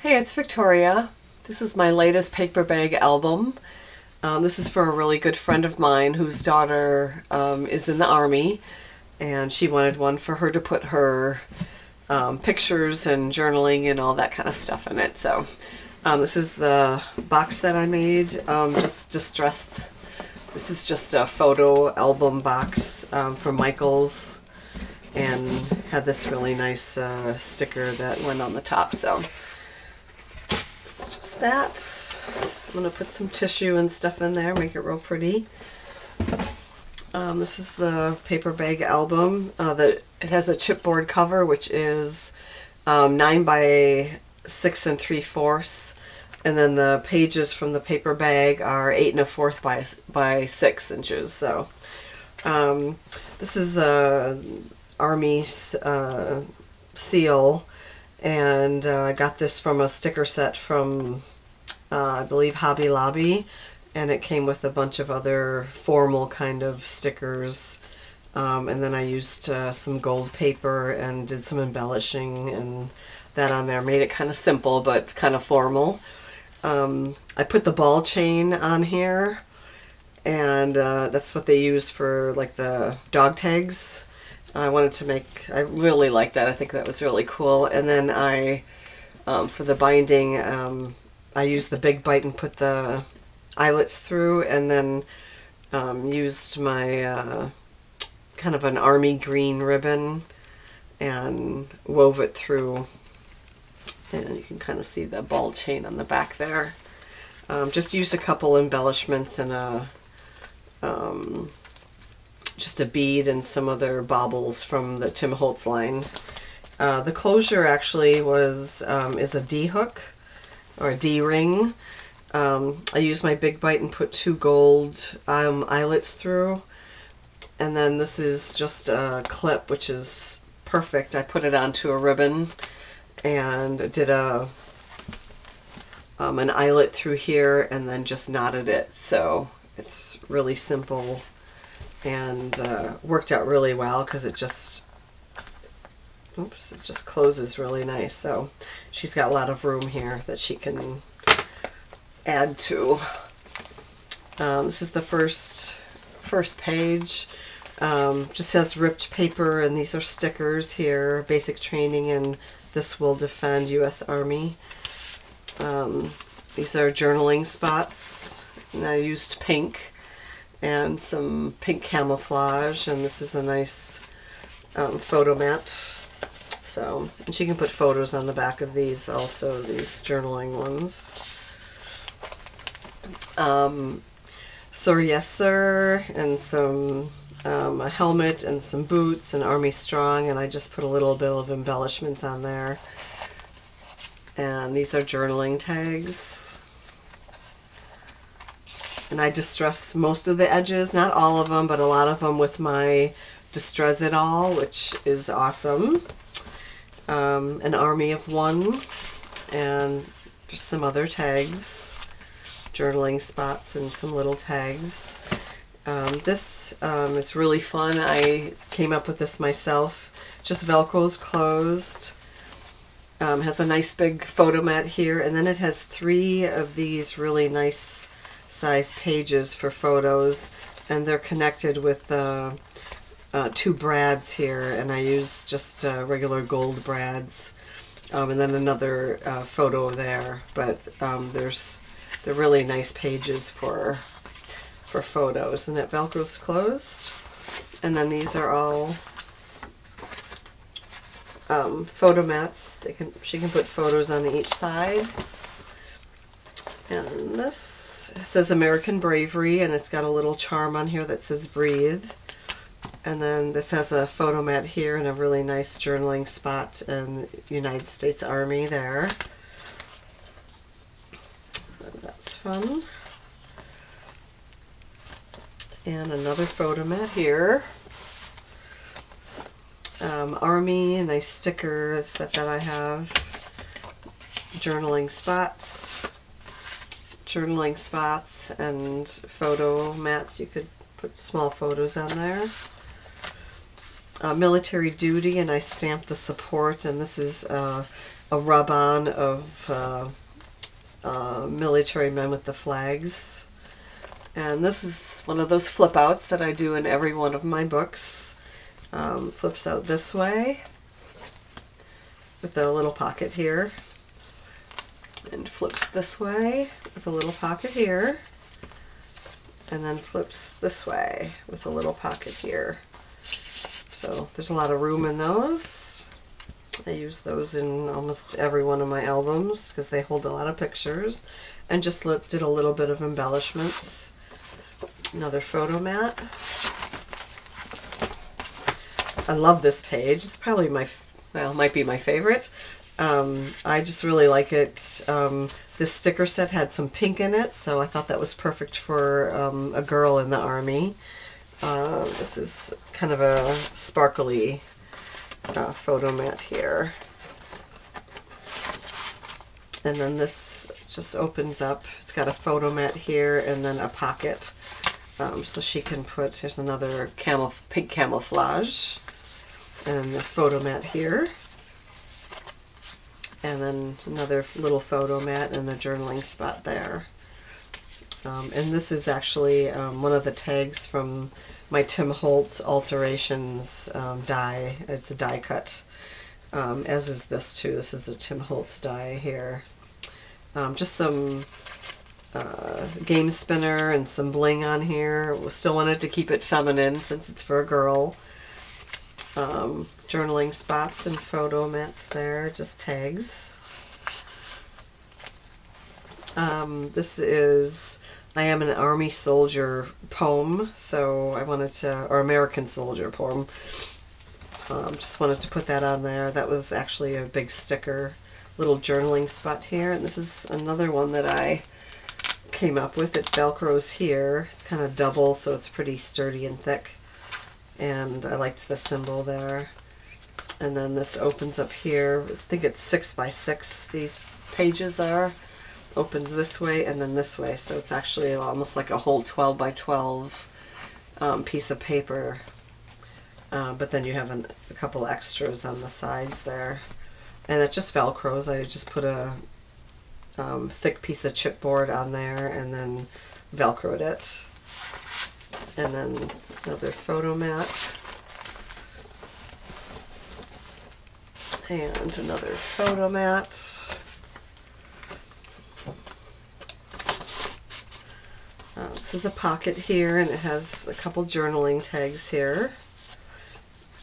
Hey, it's Victoria. This is my latest paper bag album. Um, this is for a really good friend of mine whose daughter um, is in the Army and she wanted one for her to put her um, pictures and journaling and all that kind of stuff in it. So um, this is the box that I made, um, just distressed. This is just a photo album box um, from Michaels and had this really nice uh, sticker that went on the top. So that. I'm going to put some tissue and stuff in there, make it real pretty. Um, this is the paper bag album. Uh, that it has a chipboard cover, which is um, nine by six and three fourths, and then the pages from the paper bag are eight and a fourth by by six inches. So um, this is a army uh, seal and uh, I got this from a sticker set from uh, I believe Hobby Lobby and it came with a bunch of other formal kind of stickers. Um, and then I used uh, some gold paper and did some embellishing and that on there. Made it kind of simple but kind of formal. Um, I put the ball chain on here and uh, that's what they use for like the dog tags I wanted to make, I really like that. I think that was really cool. And then I, um, for the binding, um, I used the big bite and put the eyelets through and then um, used my uh, kind of an army green ribbon and wove it through. And you can kind of see the ball chain on the back there. Um, just used a couple embellishments and a um, just a bead and some other baubles from the Tim Holtz line. Uh, the closure actually was um, is a D hook or a D ring. Um, I used my big bite and put two gold um, eyelets through. And then this is just a clip, which is perfect. I put it onto a ribbon and did a um, an eyelet through here and then just knotted it. So it's really simple and uh, worked out really well because it just oops it just closes really nice. So she's got a lot of room here that she can add to. Um, this is the first first page. Um, just has ripped paper and these are stickers here basic training and this will defend US Army. Um, these are journaling spots. And I used pink and some pink camouflage and this is a nice um, photo mat. So and she can put photos on the back of these also these journaling ones. Um, so yes sir and some um, a helmet and some boots and army strong and I just put a little bit of embellishments on there. And these are journaling tags and I distress most of the edges, not all of them, but a lot of them with my Distress It All, which is awesome. Um, an army of one, and just some other tags, journaling spots and some little tags. Um, this um, is really fun. I came up with this myself. Just Velcro's closed. Um, has a nice big photo mat here, and then it has three of these really nice size pages for photos and they're connected with uh, uh, two brads here and I use just uh, regular gold brads um, and then another uh, photo there but um, there's they're really nice pages for for photos. And it velcro's closed and then these are all um, photo mats. They can she can put photos on each side. And this says American Bravery, and it's got a little charm on here that says breathe. And then this has a photo mat here and a really nice journaling spot in United States Army there. That's fun. And another photo mat here. Um, Army, nice sticker set that I have. Journaling spots journaling spots and photo mats. You could put small photos on there. Uh, military duty, and I stamped the support, and this is uh, a rub-on of uh, uh, military men with the flags. And this is one of those flip outs that I do in every one of my books. Um, flips out this way with a little pocket here. And flips this way with a little pocket here. And then flips this way with a little pocket here. So there's a lot of room in those. I use those in almost every one of my albums because they hold a lot of pictures. And just did a little bit of embellishments. Another photo mat. I love this page. It's probably my, well, might be my favorite. Um, I just really like it. Um, this sticker set had some pink in it, so I thought that was perfect for um, a girl in the army. Uh, this is kind of a sparkly uh, photo mat here. And then this just opens up. It's got a photo mat here and then a pocket. Um, so she can put, here's another camel, pink camouflage and a photo mat here. And then another little photo mat and a journaling spot there. Um, and this is actually um, one of the tags from my Tim Holtz Alterations um, die. It's a die cut, um, as is this too. This is a Tim Holtz die here. Um, just some uh, game spinner and some bling on here. Still wanted to keep it feminine since it's for a girl. Um, journaling spots and photo mats there, just tags. Um, this is I am an Army Soldier poem, so I wanted to, or American Soldier poem. Um, just wanted to put that on there. That was actually a big sticker, little journaling spot here. And this is another one that I came up with. It velcros here. It's kind of double, so it's pretty sturdy and thick. And I liked the symbol there. And then this opens up here. I think it's six by six, these pages are opens this way and then this way. So it's actually almost like a whole 12 by 12 um, piece of paper. Uh, but then you have an, a couple extras on the sides there. And it just velcros. I just put a um, thick piece of chipboard on there and then velcroed it. And then another photo mat. And another photo mat. Uh, this is a pocket here and it has a couple journaling tags here.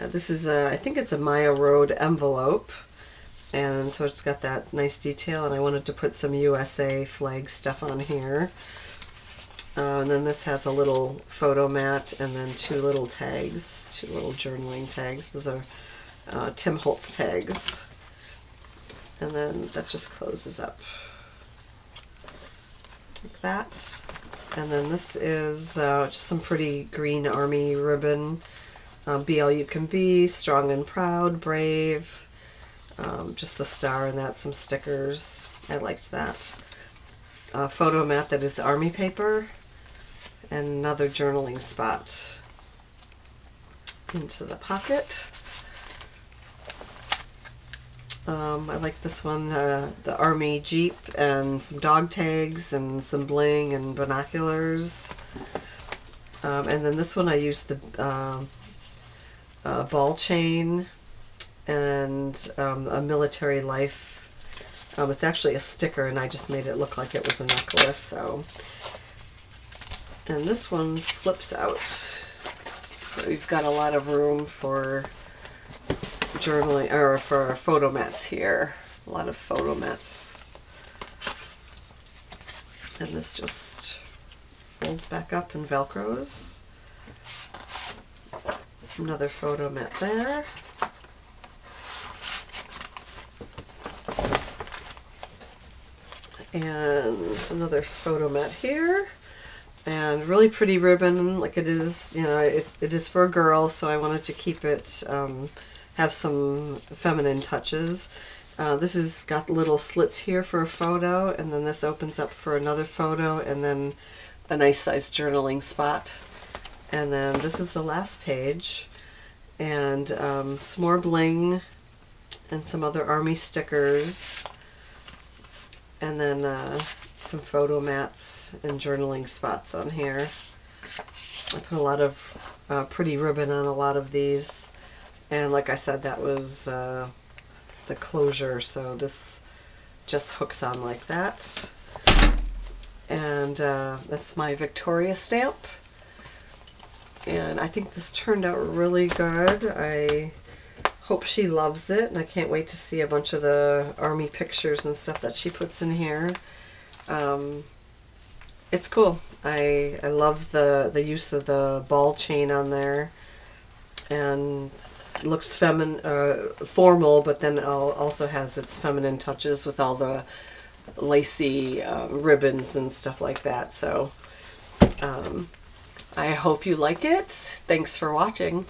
Uh, this is a, I think it's a Maya Road envelope. And so it's got that nice detail and I wanted to put some USA flag stuff on here. Uh, and then this has a little photo mat and then two little tags, two little journaling tags. Those are uh, Tim Holtz tags. And then that just closes up like that. And then this is uh, just some pretty green army ribbon. Um, Be All You Can Be, Strong and Proud, Brave. Um, just the star and that, some stickers. I liked that. A photo mat that is army paper. And another journaling spot into the pocket. Um, I like this one, uh, the Army Jeep, and some dog tags, and some bling, and binoculars. Um, and then this one I used the uh, uh, ball chain and um, a military life. Um, it's actually a sticker, and I just made it look like it was a necklace. So, And this one flips out. So we've got a lot of room for journaling or for photo mats here. A lot of photo mats. And this just folds back up and velcros. Another photo mat there. And another photo mat here and really pretty ribbon like it is you know it, it is for a girl so I wanted to keep it um, have some feminine touches. Uh, this has got little slits here for a photo, and then this opens up for another photo, and then a nice size journaling spot. And then this is the last page, and um, some more bling and some other army stickers and then uh, some photo mats and journaling spots on here. I put a lot of uh, pretty ribbon on a lot of these and like I said that was uh, the closure so this just hooks on like that and uh, that's my Victoria stamp and I think this turned out really good. I hope she loves it and I can't wait to see a bunch of the army pictures and stuff that she puts in here. Um, it's cool. I, I love the, the use of the ball chain on there and looks feminine, uh, formal, but then also has its feminine touches with all the lacy um, ribbons and stuff like that. So um, I hope you like it. Thanks for watching.